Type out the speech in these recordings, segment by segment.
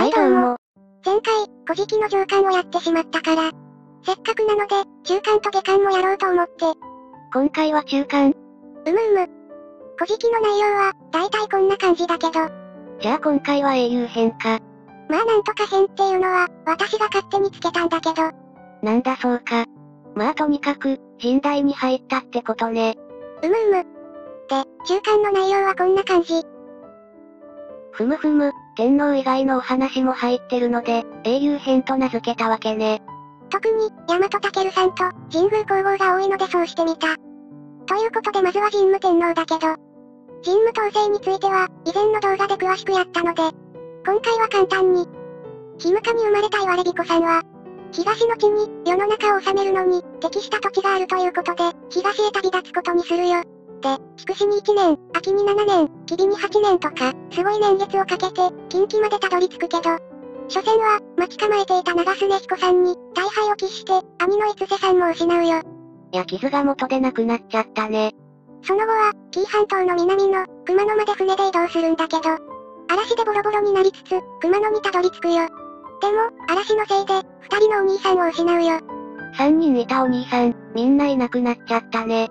はいどうも。前回、古事記の上巻をやってしまったから、せっかくなので、中巻と下巻もやろうと思って。今回は中巻。うむうむ。古事記の内容は、だいたいこんな感じだけど。じゃあ今回は英雄編か。まあなんとか編っていうのは、私が勝手につけたんだけど。なんだそうか。まあとにかく、神代に入ったってことね。うむうむ。で、中巻の内容はこんな感じ。ふむふむ、天皇以外のお話も入ってるので、英雄編と名付けたわけね。特に、大和武さんと、神宮皇后が多いのでそうしてみた。ということでまずは神武天皇だけど、神武統制については、以前の動画で詳しくやったので、今回は簡単に。日向に生まれた言われびこさんは、東の地に、世の中を治めるのに、適した土地があるということで、東へ旅立つことにするよ。で、筑紫に1年、秋に7年、吉備に8年とか、すごい年月をかけて、近畿までたどり着くけど、所詮は、待ち構えていた長須根彦さんに、大敗を喫して、兄の五瀬さんも失うよ。いや、傷が元でなくなっちゃったね。その後は、紀伊半島の南の、熊野まで船で移動するんだけど、嵐でボロボロになりつつ、熊野にたどり着くよ。でも、嵐のせいで、二人のお兄さんを失うよ。三人いたお兄さん、みんないなくなっちゃったね。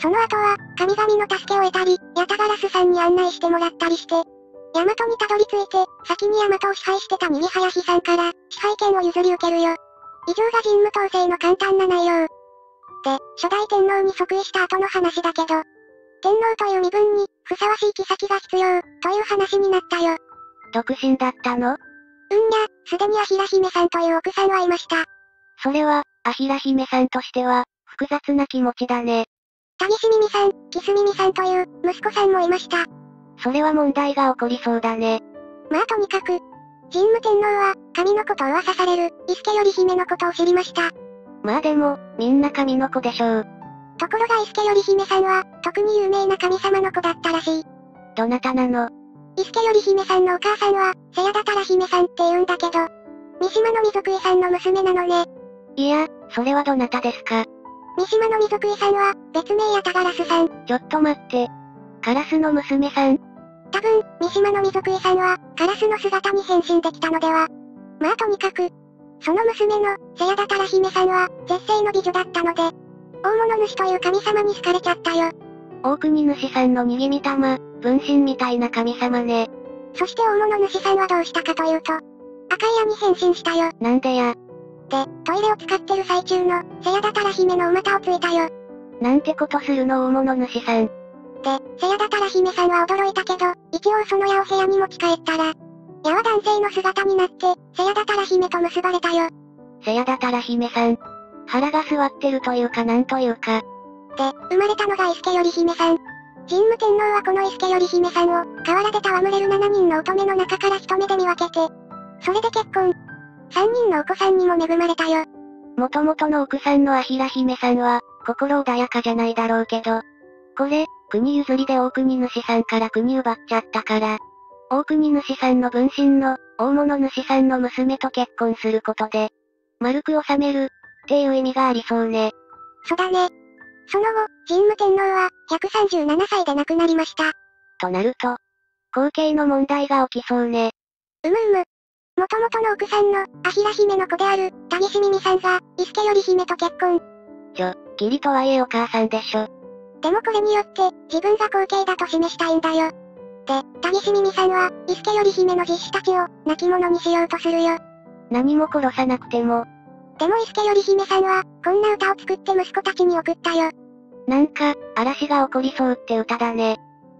その後は、神々の助けを得たり、ヤタガラスさんに案内してもらったりして、ヤマトにたどり着いて、先にヤマトを支配してた右林さんから、支配権を譲り受けるよ。以上が神武統制の簡単な内容。で、初代天皇に即位した後の話だけど、天皇という身分に、ふさわしい妃が必要、という話になったよ。独身だったの？うんにゃ、すでにアヒラ姫さんという奥さんはいました。それは、アヒラ姫さんとしては、複雑な気持ちだね。タギシミミさん、キスミミさんという、息子さんもいました。それは問題が起こりそうだね。まあとにかく、神武天皇は、神のことを噂される、伊助より姫のことを知りました。まあでも、みんな神の子でしょう。ところが伊助より姫さんは、特に有名な神様の子だったらしい。どなたなの？伊助より姫さんのお母さんは、せやだたら姫さんって言うんだけど、三島の水食いさんの娘なのね。いや、それはどなたですか？三島の水食いさんは、別名やたガラスさん。ちょっと待って。カラスの娘さん多分、三島の水食いさんは、カラスの姿に変身できたのでは。まあとにかく、その娘の、せやだたら姫さんは、絶世の美女だったので、大物主という神様に好かれちゃったよ。大国主さんの握り玉、分身みたいな神様ね。そして大物主さんはどうしたかというと、赤い矢に変身したよ。なんでや。で、トイレを使ってる最中の、せやだたら姫のお股をついたよ。なんてことするの大物主さん。で、せやだたら姫さんは驚いたけど、一応その矢を部屋に持ち帰ったら、矢は男性の姿になって、せやだたら姫と結ばれたよ。せやだたら姫さん。腹が座ってるというかなんというか。で、生まれたのが伊助より姫さん。神武天皇はこの伊助より姫さんを、河原で戯れる7人の乙女の中から一目で見分けて、それで結婚。3人のお子さんにも恵まれたよ。もともとの奥さんのアヒラ姫さんは、心穏やかじゃないだろうけど。これ、国譲りで大国主さんから国奪っちゃったから。大国主さんの分身の、大物主さんの娘と結婚することで、丸く収める、っていう意味がありそうね。そうだね。その後、神武天皇は、137歳で亡くなりました。となると、後継の問題が起きそうね。うむうむ。もともとの奥さんの、アヒラ姫の子である、タギシミミさんが、伊助より姫と結婚。ちょ、義理とはいえお母さんでしょ。でもこれによって、自分が後継だと示したいんだよ。で、タギシミミさんは、伊助より姫の実子たちを、亡き者にしようとするよ。何も殺さなくても。でも伊助より姫さんは、こんな歌を作って息子たちに送ったよ。なんか、嵐が起こりそうって歌だね。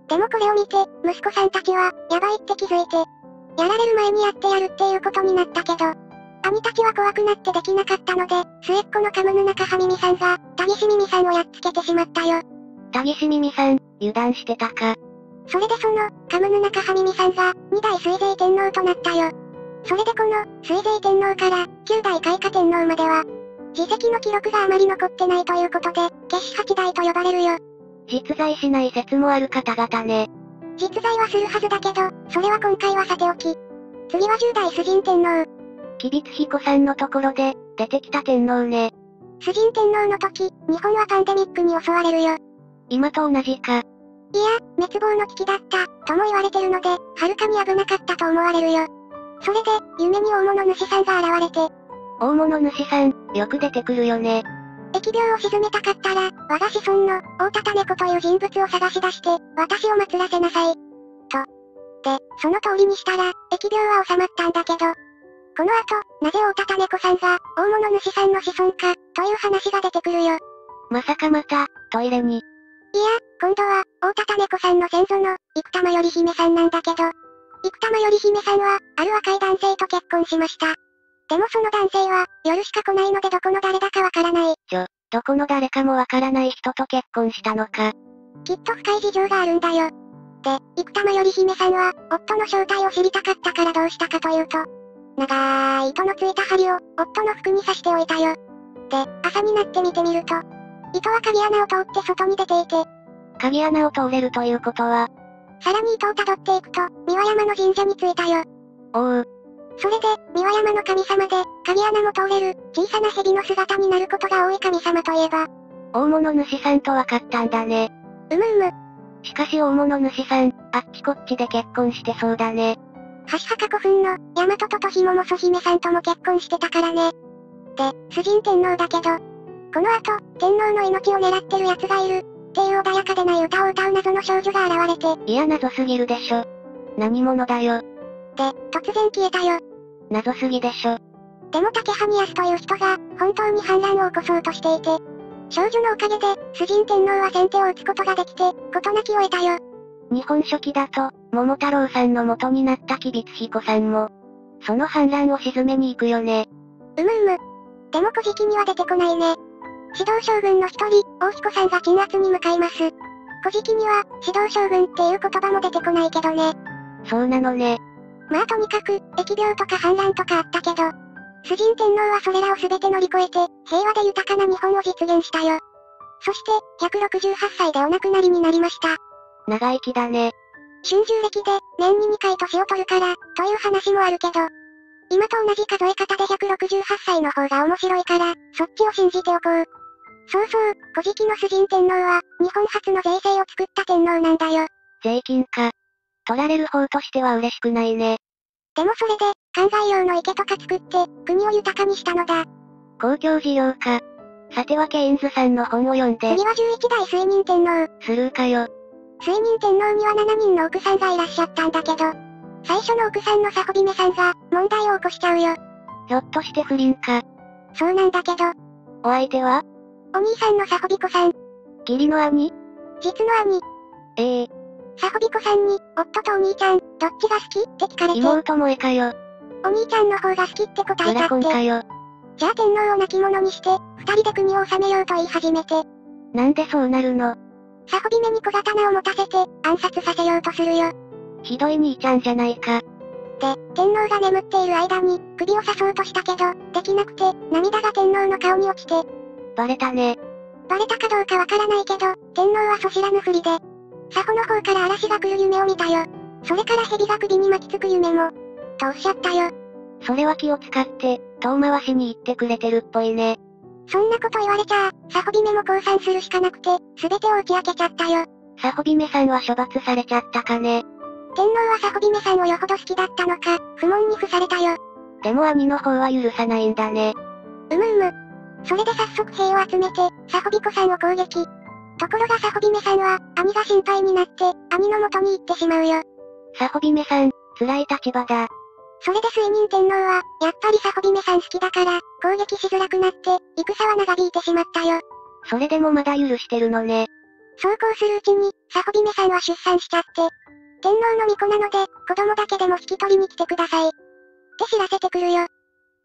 でもこれを見て、息子さんたちは、やばいって気づいて、やられる前にやってやるっていうことになったけど、兄たちは怖くなってできなかったので、末っ子のカムヌナカハミミさんが、タギシミミさんをやっつけてしまったよ。タギシミミさん、油断してたか。それでその、カムヌナカハミミさんが、二代水税天皇となったよ。それでこの、水税天皇から、九代開花天皇までは、自責の記録があまり残ってないということで、決死八代と呼ばれるよ。実在しない説もある方々ね。実在はするはずだけど、それは今回はさておき。次は10代主人天皇。吉備津彦さんのところで、出てきた天皇ね。主人天皇の時、日本はパンデミックに襲われるよ。今と同じか。いや、滅亡の危機だった、とも言われてるので、はるかに危なかったと思われるよ。それで、夢に大物主さんが現れて、大物主さん、よく出てくるよね。疫病を鎮めたかったら、我が子孫の、大田猫という人物を探し出して、私を祀らせなさい。と。で、その通りにしたら、疫病は収まったんだけど、この後、なぜ大田猫さんが、大物主さんの子孫か、という話が出てくるよ。まさかまた、トイレに。いや、今度は、大田猫さんの先祖の、生玉より姫さんなんだけど、生玉より姫さんは、ある若い男性と結婚しました。でもその男性は、夜しか来ないのでどこの誰だかわからない。ちょ、どこの誰かもわからない人と結婚したのか。きっと深い事情があるんだよ。で、生玉より姫さんは、夫の正体を知りたかったからどうしたかというと、長い糸のついた針を、夫の服に刺しておいたよ。で、朝になって見てみると、糸は鍵穴を通って外に出ていて、鍵穴を通れるということは、さらに糸をたどっていくと、三輪山の神社に着いたよ。おう。それで、三輪山の神様で、鍵穴も通れる、小さな蛇の姿になることが多い神様といえば、大物主さんと分かったんだね。うむうむ。しかし大物主さん、あっちこっちで結婚してそうだね。橋墓古墳の、大和ととひももそ姫さんとも結婚してたからね。で、主人天皇だけど、この後、天皇の命を狙ってる奴がいる、っていう穏やかでない歌を歌う謎の少女が現れて。いや謎すぎるでしょ。何者だよ。で、突然消えたよ。謎すぎでしょ。でも竹羽康という人が、本当に反乱を起こそうとしていて、少女のおかげで、主人天皇は先手を打つことができて、事なきを得たよ。日本書紀だと、桃太郎さんの元になった吉備彦さんも、その反乱を鎮めに行くよね。うむうむ。でも古事記には出てこないね。指導将軍の一人、大彦さんが鎮圧に向かいます。古事記には、指導将軍っていう言葉も出てこないけどね。そうなのね。まあとにかく、疫病とか反乱とかあったけど、主人天皇はそれらを全て乗り越えて、平和で豊かな日本を実現したよ。そして、168歳でお亡くなりになりました。長生きだね。春秋暦で、年に2回年を取るから、という話もあるけど、今と同じ数え方で168歳の方が面白いから、そっちを信じておこう。そうそう、古事記の主人天皇は、日本初の税制を作った天皇なんだよ。税金か。取られる方としては嬉しくないね。でもそれで、灌漑用の池とか作って、国を豊かにしたのだ。公共事業か。さてはケインズさんの本を読んで。次は11代水人天皇。スルーかよ。水人天皇には7人の奥さんがいらっしゃったんだけど、最初の奥さんのサホビメさんが、問題を起こしちゃうよ。ひょっとして不倫か。そうなんだけど。お相手は？お兄さんのサホビコさん。義理の兄？実の兄。ええー。サホビコさんに、夫とお兄ちゃん、どっちが好きって聞かれて。妹萌えかよ。お兄ちゃんの方が好きって答えたって。かよ。じゃあ天皇を亡き者にして、二人で国を治めようと言い始めて。なんでそうなるの？サホビメに小刀を持たせて、暗殺させようとするよ。ひどい兄ちゃんじゃないか。で、天皇が眠っている間に、首を刺そうとしたけど、できなくて、涙が天皇の顔に落ちて。バレたね。バレたかどうかわからないけど、天皇はそ知らぬふりで、サホの方から嵐が来る夢を見たよ。それから蛇が首に巻きつく夢も。とおっしゃったよ。それは気を使って、遠回しに言ってくれてるっぽいね。そんなこと言われちゃあ、サホビメも降参するしかなくて、すべてを打ち明けちゃったよ。サホビメさんは処罰されちゃったかね。天皇はサホビメさんをよほど好きだったのか、不問に付されたよ。でも兄の方は許さないんだね。うむうむ。それで早速兵を集めて、サホビコさんを攻撃。ところがサホビメさんは、兄が心配になって、兄の元に行ってしまうよ。サホビメさん、辛い立場だ。それで水人天皇は、やっぱりサホビメさん好きだから、攻撃しづらくなって、戦は長引いてしまったよ。それでもまだ許してるのね。そうこうするうちに、サホビメさんは出産しちゃって、天皇の巫女なので、子供だけでも引き取りに来てください。って知らせてくるよ。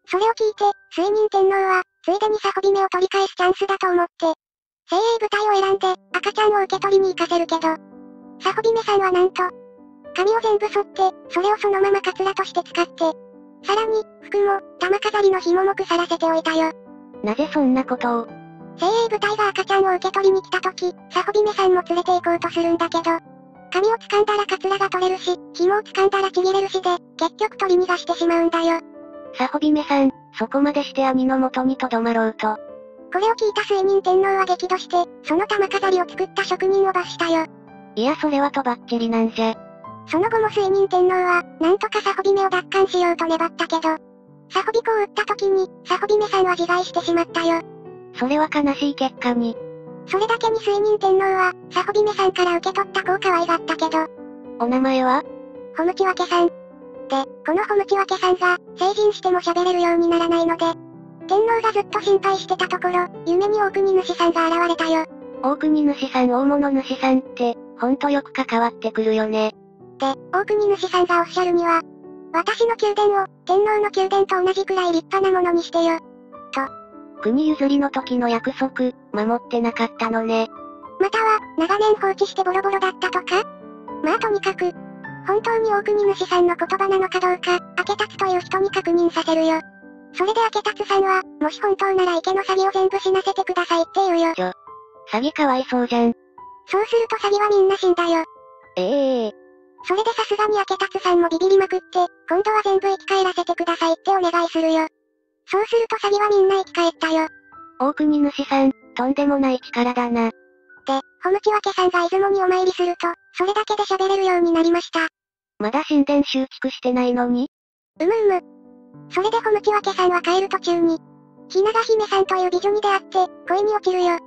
それを聞いて、水人天皇は、ついでにサホビメを取り返すチャンスだと思って、精鋭部隊を選んで、赤ちゃんを受け取りに行かせるけど、サホビメさんはなんと、髪を全部剃って、それをそのままカツラとして使って、さらに、服も、玉飾りの紐も腐らせておいたよ。なぜそんなことを？精鋭部隊が赤ちゃんを受け取りに来た時、サホビメさんも連れて行こうとするんだけど、髪を掴んだらカツラが取れるし、紐を掴んだらちぎれるしで、結局取り逃がしてしまうんだよ。サホビメさん、そこまでして兄の元に留まろうと。これを聞いた水人天皇は激怒して、その玉飾りを作った職人を罰したよ。いやそれはとばっちりなんじゃ。その後も水人天皇は、なんとかサホビメを奪還しようと粘ったけど、サホビコを撃った時に、サホビメさんは自害してしまったよ。それは悲しい結果に。それだけに水人天皇は、サホビメさんから受け取った子を可愛がったけど、お名前は？ホムチワケさん。で、このホムチワケさんが、成人しても喋れるようにならないので、天皇がずっと心配してたところ、夢に大国主さんが現れたよ。大国主さん大物主さんって、ほんとよく関わってくるよね。で、大国主さんがおっしゃるには、私の宮殿を、天皇の宮殿と同じくらい立派なものにしてよ。国譲りの時の約束、守ってなかったのね。または、長年放置してボロボロだったとか？まあとにかく、本当に大国主さんの言葉なのかどうか、明達という人に確認させるよ。それで明達さんは、もし本当なら池の詐欺を全部死なせてくださいって言うよ。詐欺かわいそうじゃん。そうすると詐欺はみんな死んだよ。ええそれでさすがに明達さんもビビりまくって、今度は全部生き返らせてくださいってお願いするよ。そうすると詐欺はみんな生き返ったよ。大国主さん、とんでもない力だな。で、ホムチワケさんが出雲にお参りすると、それだけで喋れるようになりました。まだ神殿修築してないのに？うむうむ。それでホムチワケさんは帰る途中に、ひなが姫さんという美女に出会って、恋に落ちるよ。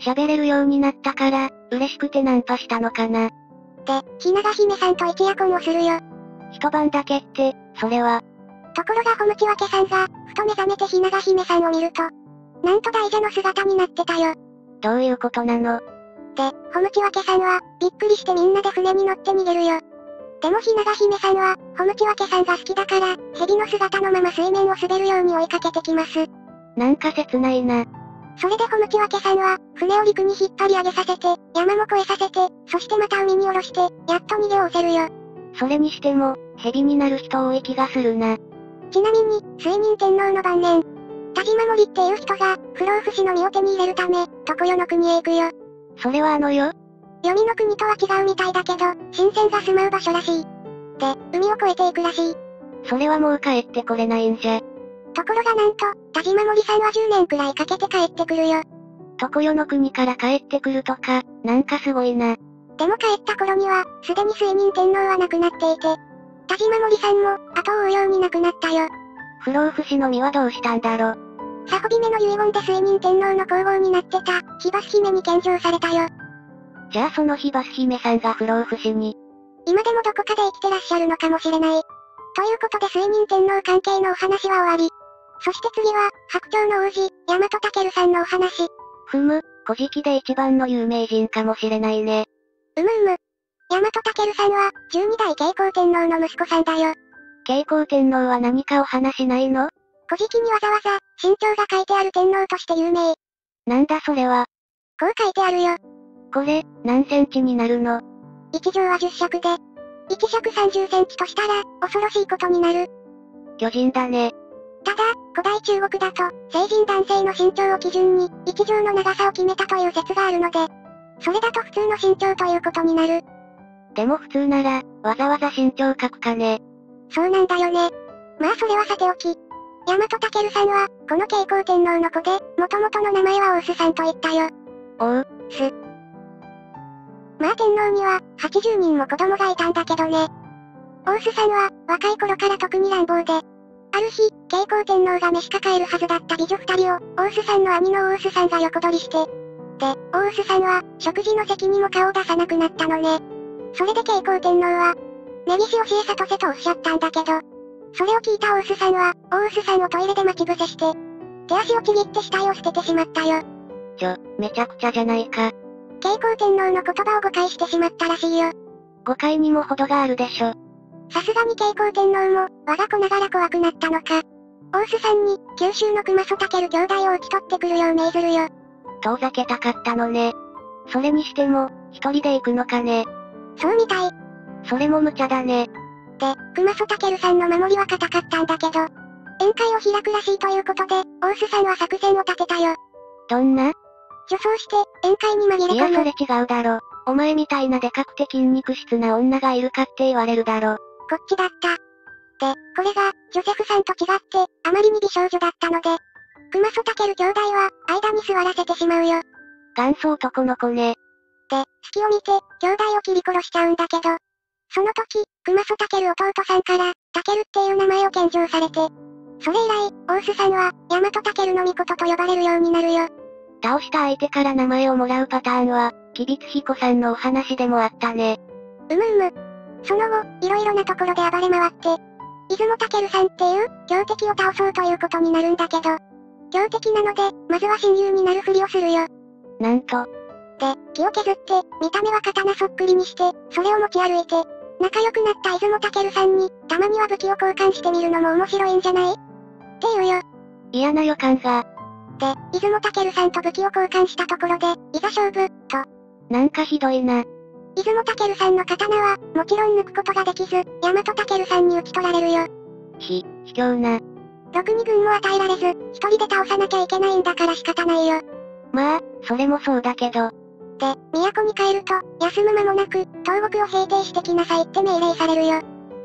喋れるようになったから、嬉しくてナンパしたのかな。で、ひなが姫さんと一夜婚をするよ。一晩だけって、それは、ところがホムチワケさんが、ふと目覚めてひなが姫さんを見ると、なんと大蛇の姿になってたよ。どういうことなの？で、ホムチワケさんは、びっくりしてみんなで船に乗って逃げるよ。でもひなが姫さんは、ホムチワケさんが好きだから、蛇の姿のまま水面を滑るように追いかけてきます。なんか切ないな。それでホムチワケさんは、船を陸に引っ張り上げさせて、山も越えさせて、そしてまた海に下ろして、やっと逃げをせるよ。それにしても、蛇になる人多い気がするな。ちなみに、水人天皇の晩年、田島森っていう人が、不老不死の実を手に入れるため、常世の国へ行くよ。それはあのよ黄泉の国とは違うみたいだけど、新鮮が住まう場所らしい。で、海を越えていくらしい。それはもう帰ってこれないんじゃ。ところがなんと、田島森さんは10年くらいかけて帰ってくるよ。常世の国から帰ってくるとか、なんかすごいな。でも帰った頃には、すでに水人天皇は亡くなっていて、田島森さんも、後を追うように亡くなったよ。不老不死の実はどうしたんだろ。サホビメの遺言で水人天皇の皇后になってた、ヒバス姫に献上されたよ。じゃあその日バス姫さんが不老不死に。今でもどこかで生きてらっしゃるのかもしれない。ということで水人天皇関係のお話は終わり。そして次は、白鳥の王子、大和健さんのお話。ふむ、古事記で一番の有名人かもしれないね。うむうむ。大和健さんは、12代慶光天皇の息子さんだよ。慶光天皇は何かお話しないの？古事記にわざわざ、身長が書いてある天皇として有名。なんだそれは。こう書いてあるよ。これ、何センチになるの？一条は10尺で、1尺30センチとしたら、恐ろしいことになる。巨人だね。ただ、古代中国だと、成人男性の身長を基準に、一条の長さを決めたという説があるので、それだと普通の身長ということになる。でも普通なら、わざわざ身長書くかね。そうなんだよね。まあそれはさておき。大和健さんは、この慶光天皇の子で、元々の名前は大須さんと言ったよ。おう、す。まあ天皇には、80人も子供がいたんだけどね。大須さんは、若い頃から特に乱暴で、ある日、慶光天皇が召し抱えるはずだった美女二人を、大須さんの兄の大須さんが横取りして、で、大須さんは、食事の席にも顔を出さなくなったのね。それで慶光天皇は、根岸をしえさとせとおっしゃったんだけど、それを聞いた大須さんは、大須さんをトイレで待ち伏せして、手足をちぎって死体を捨ててしまったよ。ちょ、めちゃくちゃじゃないか。慶光天皇の言葉を誤解してしまったらしいよ。誤解にも程があるでしょ。さすがに慶光天皇も、我が子ながら怖くなったのか。大須さんに、九州の熊曽健兄弟を討ち取ってくるよう命ずるよ。遠ざけたかったのね。それにしても、一人で行くのかね。そうみたい。それも無茶だね。で、熊曽健さんの守りは固かったんだけど、宴会を開くらしいということで、大須さんは作戦を立てたよ。どんな？女装して、宴会に紛れいやそ込む。れ違うだろ。お前みたいなでかくて筋肉質な女がいるかって言われるだろ。こっちだった。で、これが、ジョセフさんと違って、あまりに美少女だったので、熊曽健兄弟は、間に座らせてしまうよ。元祖男の子ね。で、隙を見て、兄弟を切り殺しちゃうんだけど、その時、熊曽タケル弟さんから、タケルっていう名前を献上されて、それ以来、大須さんは、ヤマトタケルの御事と呼ばれるようになるよ。倒した相手から名前をもらうパターンは、吉備津彦さんのお話でもあったね。うむうむ。その後、いろいろなところで暴れ回って、出雲タケルさんっていう、強敵を倒そうということになるんだけど、強敵なので、まずは親友になるふりをするよ。なんと。で、気を削って、見た目は刀そっくりにして、それを持ち歩いて、仲良くなった出雲タケルさんに、たまには武器を交換してみるのも面白いんじゃない？っていうよ。嫌な予感が。で、出雲タケルさんと武器を交換したところで、いざ勝負、と。なんかひどいな。出雲タケルさんの刀は、もちろん抜くことができず、大和タケルさんに討ち取られるよ。ひ、卑怯な。ろくに軍も与えられず、一人で倒さなきゃいけないんだから仕方ないよ。まあ、それもそうだけど。で、都に帰ると、休む間もなく、東国を平定してきなさいって命令されるよ。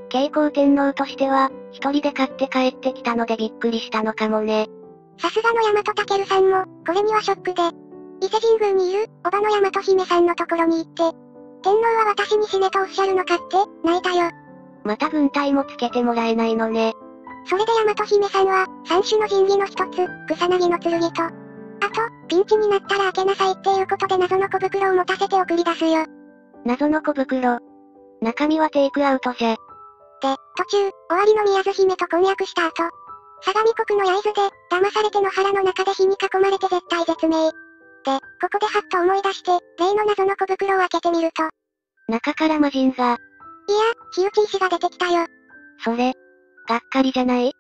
慶光天皇としては、一人で買って帰ってきたのでびっくりしたのかもね。さすがの大和健さんも、これにはショックで、伊勢神宮にいる、おばの大和姫さんのところに行って、天皇は私に死ねとおっしゃるのかって、泣いたよ。また軍隊もつけてもらえないのね。それで大和姫さんは、三種の神器の一つ、草薙の剣と、あと、ピンチになったら開けなさいっていうことで謎の小袋を持たせて送り出すよ。謎の小袋。中身はテイクアウトじゃ。で、途中、終わりの宮津姫と婚約した後、相模国の焼津で、騙されての腹の中で火に囲まれて絶対絶命。で、ここではっと思い出して、例の謎の小袋を開けてみると。中から魔人が。いや、火打ち石が出てきたよ。それ、がっかりじゃない？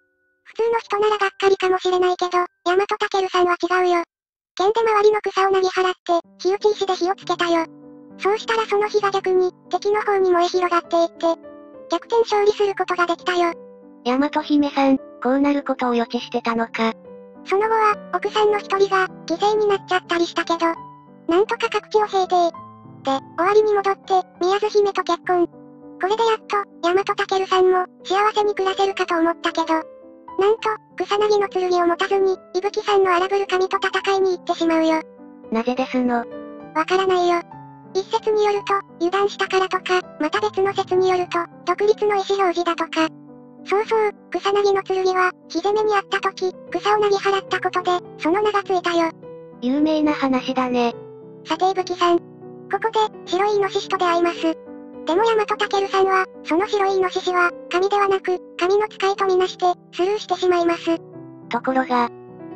普通の人ならがっかりかもしれないけど、大和健さんは違うよ。剣で周りの草を投げ払って、火打ち石で火をつけたよ。そうしたらその火が逆に、敵の方に燃え広がっていって、逆転勝利することができたよ。大和姫さん、こうなることを予知してたのか。その後は、奥さんの一人が、犠牲になっちゃったりしたけど、なんとか各地を平定。で、終わりに戻って、宮津姫と結婚。これでやっと、大和健さんも、幸せに暮らせるかと思ったけど、なんと、草薙の剣を持たずに、伊吹さんの荒ぶる神と戦いに行ってしまうよ。なぜですの？わからないよ。一説によると、油断したからとか、また別の説によると、独立の意思表示だとか。そうそう、草薙の剣は、火攻めにあった時、草を投げ払ったことで、その名がついたよ。有名な話だね。さて伊吹さん。ここで、白いイノシシと出会います。でも大和健さんは、その白いイノシシは、神ではなく、神の使いとみなして、スルーしてしまいます。ところが、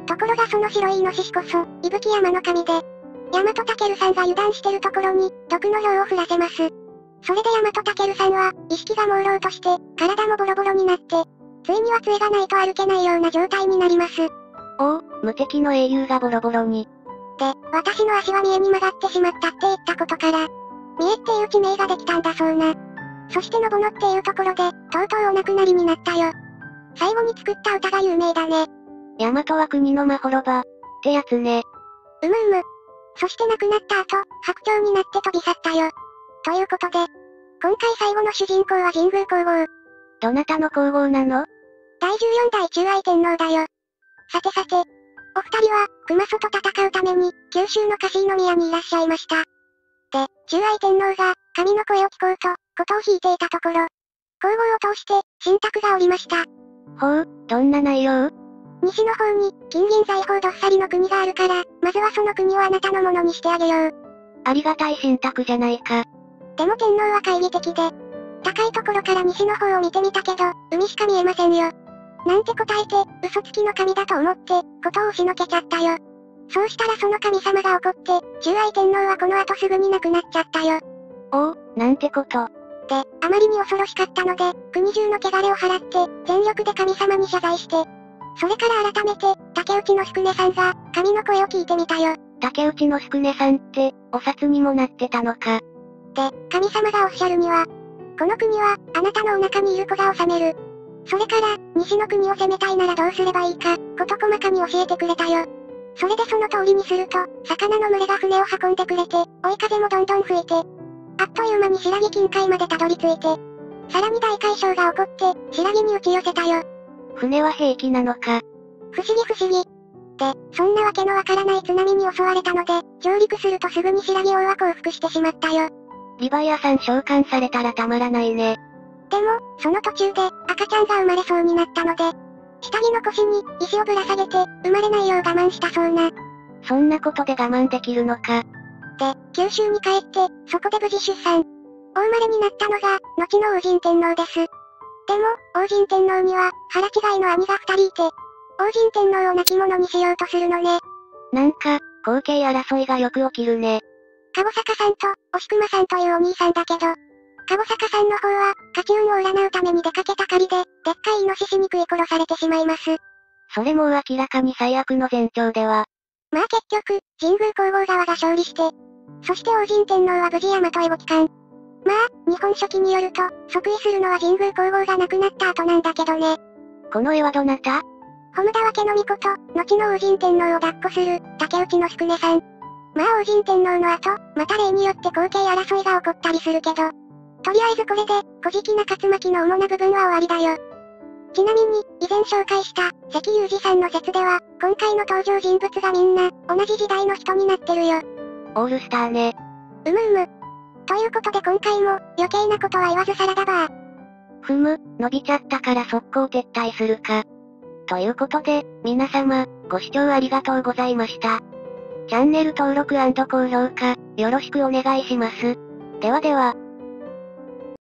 ところがその白いイノシシこそ、伊吹山の神で、大和健さんが油断してるところに、毒の票を降らせます。それで大和健さんは、意識が朦朧として、体もボロボロになって、ついには杖がないと歩けないような状態になります。おお、無敵の英雄がボロボロに。で、私の足は三重に曲がってしまったって言ったことから、三重っていう地名ができたんだそうな。そしてのぼのっていうところで、とうとうお亡くなりになったよ。最後に作った歌が有名だね。大和は国のまほろば、ってやつね。うむうむ、そして亡くなった後、白鳥になって飛び去ったよ。ということで、今回最後の主人公は神宮皇后。どなたの皇后なの？第14代中愛天皇だよ。さてさて、お二人は、熊祖と戦うために、九州の貸宮にいらっしゃいました。で、中愛天皇が、神の声を聞こうと、琴を弾いていたところ、皇后を通して、神託がおりました。ほう、どんな内容？西の方に、金銀財宝どっさりの国があるから、まずはその国をあなたのものにしてあげよう。ありがたい選択じゃないか。でも天皇は懐疑的で、高いところから西の方を見てみたけど、海しか見えませんよ。なんて答えて、嘘つきの神だと思って、ことを押しのけちゃったよ。そうしたらその神様が怒って、中愛天皇はこの後すぐに亡くなっちゃったよ。おお、なんてこと。で、あまりに恐ろしかったので、国中の汚れを払って、全力で神様に謝罪して、それから改めて、竹内のすくねさんが、神の声を聞いてみたよ。竹内のすくねさんって、お札にもなってたのか。で、神様がおっしゃるには、この国は、あなたのお腹にいる子が治める。それから、西の国を攻めたいならどうすればいいか、事細かに教えてくれたよ。それでその通りにすると、魚の群れが船を運んでくれて、追い風もどんどん吹いて、あっという間に白木近海までたどり着いて、さらに大海嘯が起こって、白木に打ち寄せたよ。船は平気なのか？不思議不思議。で、そんなわけのわからない津波に襲われたので、上陸するとすぐに白木王は降伏してしまったよ。リヴァイアさん召喚されたらたまらないね。でも、その途中で、赤ちゃんが生まれそうになったので、下着の腰に、石をぶら下げて、生まれないよう我慢したそうな。そんなことで我慢できるのか。で、九州に帰って、そこで無事出産。大生まれになったのが、後の王神天皇です。でも、王神天皇には、腹違いの兄が二人いて、王神天皇を亡き者にしようとするのね。なんか、後継争いがよく起きるね。カボサカさんと、押熊さんというお兄さんだけど、カボサカさんの方は、勝ち運を占うために出かけた狩りで、でっかいイノシシに食い殺されてしまいます。それも明らかに最悪の前兆では。まあ結局、神宮皇后側が勝利して、そして王神天皇は無事大和へご帰還。まあ、日本書紀によると、即位するのは神宮皇后が亡くなった後なんだけどね。この絵はどなた？ホムダワ家の巫女と、後の王神天皇を抱っこする、竹内の宿根さん。まあ王神天皇の後、また例によって後継争いが起こったりするけど、とりあえずこれで、古事記な勝巻の主な部分は終わりだよ。ちなみに、以前紹介した、関裕二さんの説では、今回の登場人物がみんな、同じ時代の人になってるよ。オールスターね。うむうむ。ということで今回も、余計なことは言わずサラダバー。ふむ、伸びちゃったから速攻撤退するか。ということで、皆様、ご視聴ありがとうございました。チャンネル登録高評価、よろしくお願いします。ではでは。